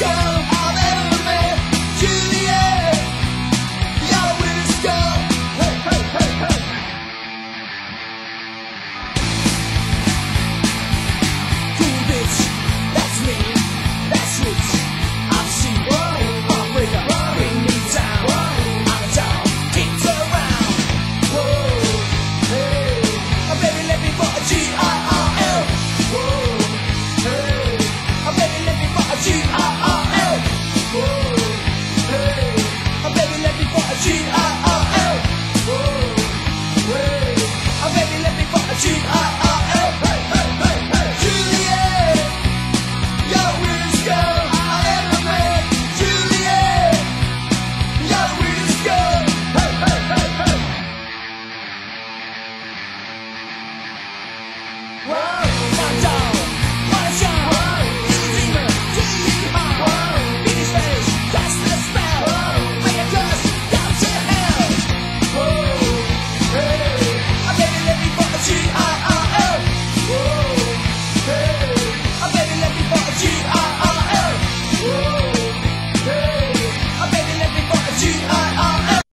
go. Whoa!